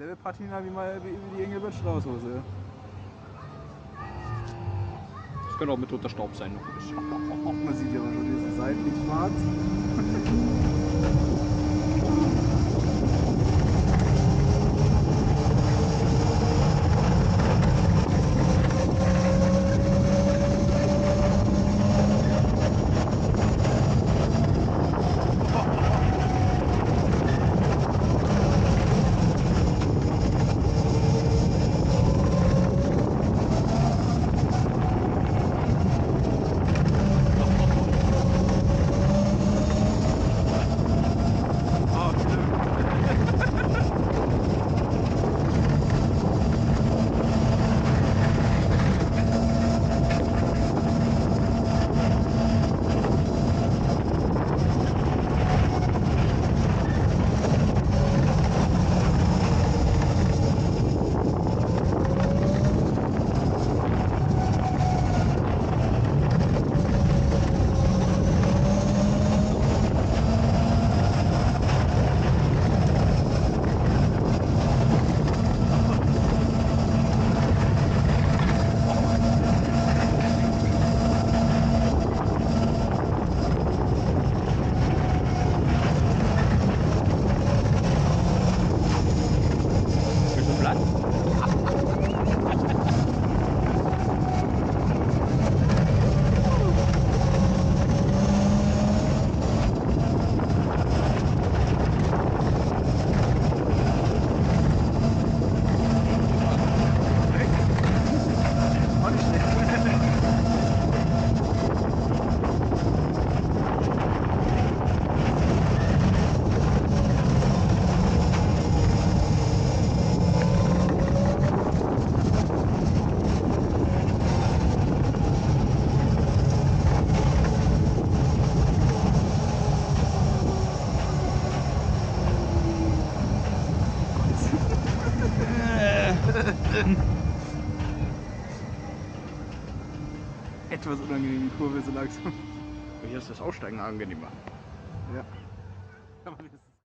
Selbe Patina wie mal wie die Engelbert Straußhose. Das könnte auch mitunter Staub sein. Noch ein bisschen. Man sieht ja schon diese seitlich schwarz. Etwas unangenehm Kurve so langsam. Hier ist das Aussteigen angenehmer. Ja.